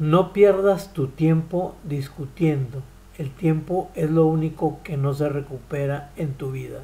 No pierdas tu tiempo discutiendo. El tiempo es lo único que no se recupera en tu vida.